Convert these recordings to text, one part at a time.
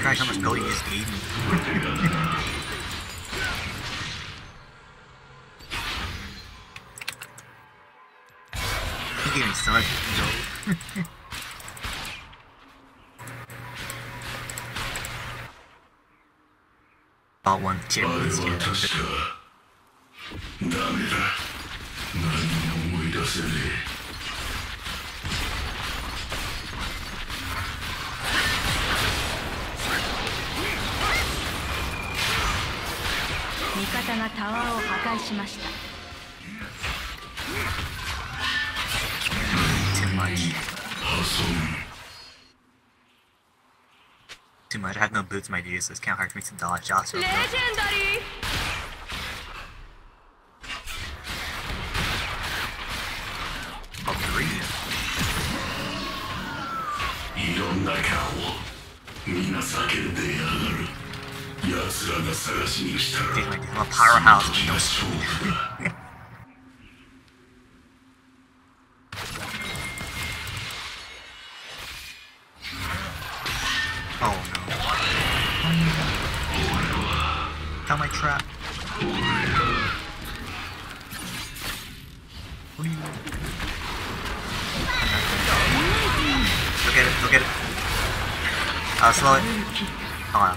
Crack how much gold you just gave me. he gave. All one tier あれはダメだ何も思い出せね味方がタワーを破壊しました。Too much. I have no boots, my dude, so it's kind of hard for me to dodge. Also, レジェンダリー oh, three. いろんな顔をみんな叫んでやがる奴らが探しに来たら Dude, my dude, I'm a powerhouse. 時が勝負だ Oh Found my trap. What are you? Look at it, look at it. Oh, slow it. Oh, wow.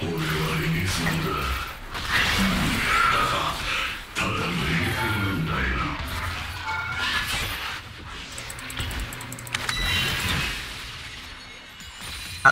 俺に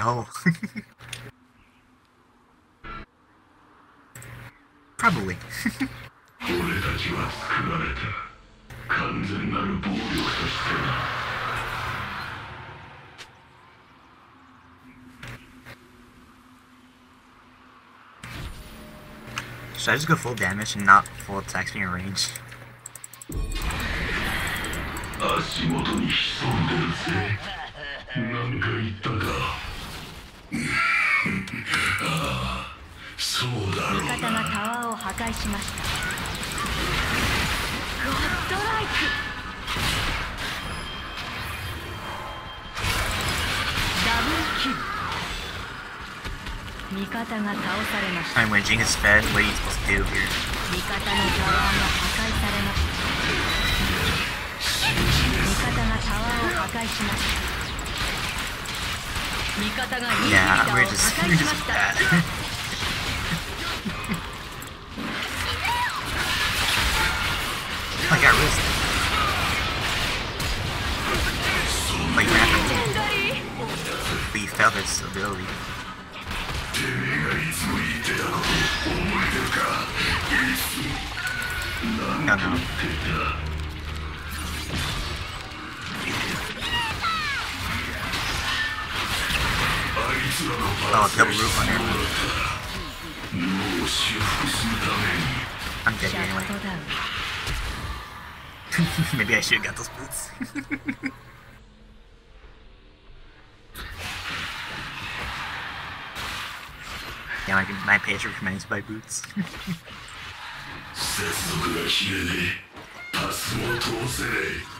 know. Probably. Should I just go full damage and not full attacks in range? そうだろう味方がなタワーを破壊しました。ゴッドライクダブルキル。味方が倒されました。I mean, when Jing is fed, what are you supposed to do here? 味方のタワーが破壊されました。味方がタワーを破壊しました Yeah, we're just, we're just bad. I got risked. Like, rapidly. We felt his ability. No, no. Oh, double on. I'm dead anyway. Maybe I should have got those boots. Yeah, I can, my page recommends buy boots.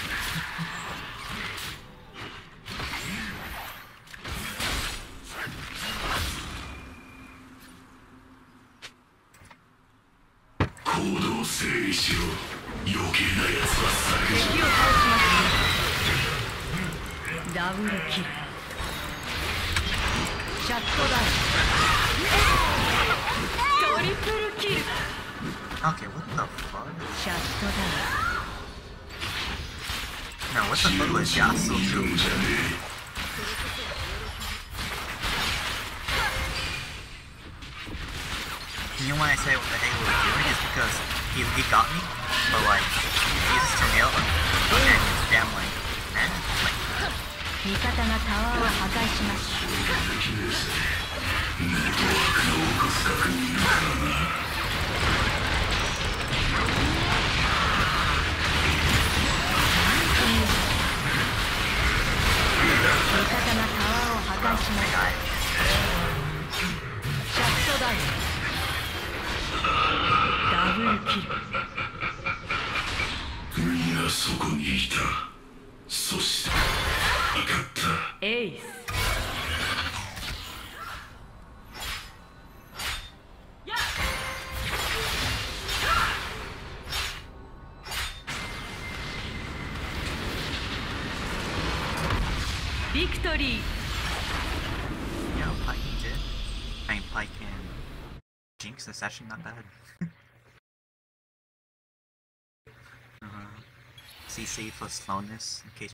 しろ余計な奴は削除敵を倒しますダブルキルシャットダウントリプルキル Okay, what the fuck? シャットダ No, what the fuck was 挑 Yasuo む doing? You know why I say what the Halo is doing? Is because he, he got me, but like, he uses to nail him, and it's damn like, man, like, 味方がタワーを破壊しましたえできねえぜネットワークの起こす確認いるからな味方がタワーを破壊しました guy. シャットダウン ダブルキルみんなそこにいたそして分かったエイスビクトリー You know, Pike did. I mean, Pike and Jinx is actually not bad. CC plus slowness in case